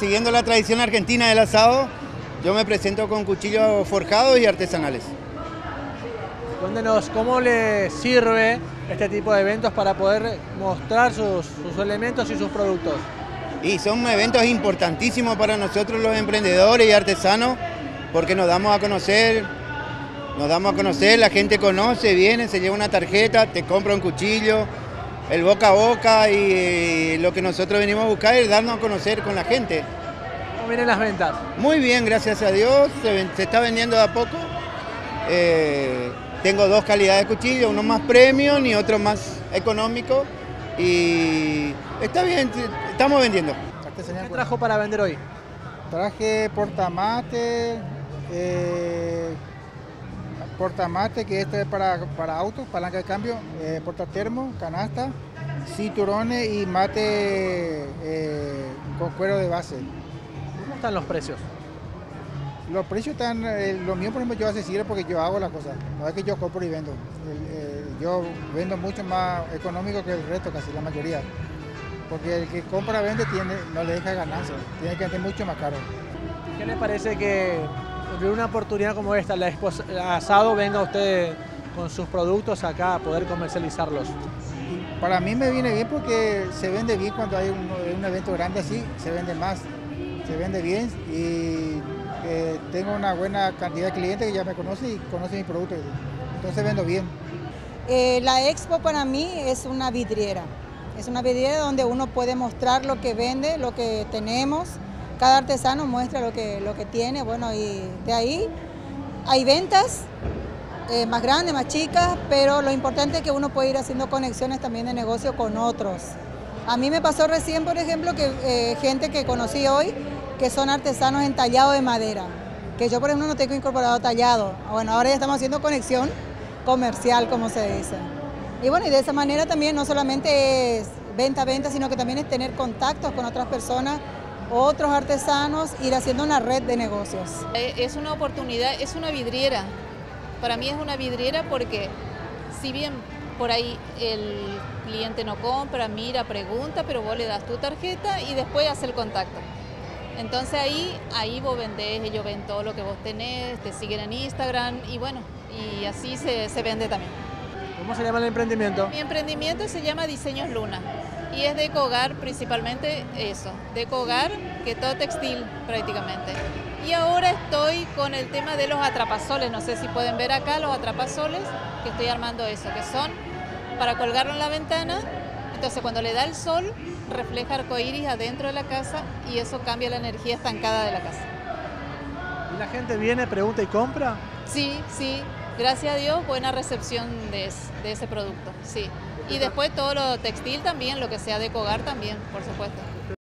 Siguiendo la tradición argentina del asado, yo me presento con cuchillos forjados y artesanales. Cuéntenos cómo le sirve este tipo de eventos para poder mostrar sus, sus elementos y sus productos. Y son eventos importantísimos para nosotros los emprendedores y artesanos porque nos damos a conocer, nos damos a conocer, la gente conoce, viene, se lleva una tarjeta, te compra un cuchillo, el boca a boca y lo que nosotros venimos a buscar es darnos a conocer con la gente. ¿Cómo vienen las ventas? Muy bien, gracias a Dios, se, está vendiendo de a poco. Eh, tengo dos calidades de cuchillo, uno más premium y otro más económico. Y está bien, estamos vendiendo. ¿Qué trajo para vender hoy? Traje portamate, eh, portamate que este es para, para autos, palanca de cambio, eh, portatermo, canasta, cinturones y mate eh, con cuero de base. ¿Cómo están los precios? Los precios están, eh, lo mío por ejemplo yo accesible porque yo hago la cosa, no es que yo compro y vendo. El, eh, yo vendo mucho más económico que el resto, casi la mayoría. Porque el que compra vende tiene, no le deja ganancia, tiene que vender mucho más caro. ¿Qué le parece que en una oportunidad como esta, la Expo Asado, venga usted con sus productos acá a poder comercializarlos? Para mí me viene bien porque se vende bien cuando hay un, un evento grande así, se vende más, se vende bien y eh, tengo una buena cantidad de clientes que ya me conocen y conocen mi producto, entonces vendo bien. Eh, la expo para mí es una vidriera. Es una vidriera donde uno puede mostrar lo que vende, lo que tenemos. Cada artesano muestra lo que, lo que tiene. Bueno, y de ahí hay ventas eh, más grandes, más chicas, pero lo importante es que uno puede ir haciendo conexiones también de negocio con otros. A mí me pasó recién, por ejemplo, que eh, gente que conocí hoy, que son artesanos en tallado de madera, que yo, por ejemplo, no tengo incorporado tallado. Bueno, ahora ya estamos haciendo conexión comercial, como se dice. Y bueno, y de esa manera también no solamente es venta, venta, sino que también es tener contactos con otras personas, otros artesanos, ir haciendo una red de negocios. Eh, Es una oportunidad, es una vidriera. Para mí es una vidriera porque si bien por ahí el cliente no compra, mira, pregunta, pero vos le das tu tarjeta y después hace el contacto. Entonces ahí, ahí vos vendés, ellos ven todo lo que vos tenés, te siguen en Instagram y bueno, y así se, se vende también. ¿Cómo se llama el emprendimiento? Mi emprendimiento se llama Diseños Luna y es de hogar principalmente eso, de hogar que todo textil prácticamente. Y ahora estoy con el tema de los atrapasoles, no sé si pueden ver acá los atrapasoles, que estoy armando eso, que son para colgarlo en la ventana, entonces cuando le da el sol refleja arcoíris adentro de la casa y eso cambia la energía estancada de la casa. ¿Y la gente viene, pregunta y compra? Sí, sí, gracias a Dios, buena recepción de, es- de ese producto, sí. Y después todo lo textil también, lo que sea de hogar también, por supuesto. ¿Usted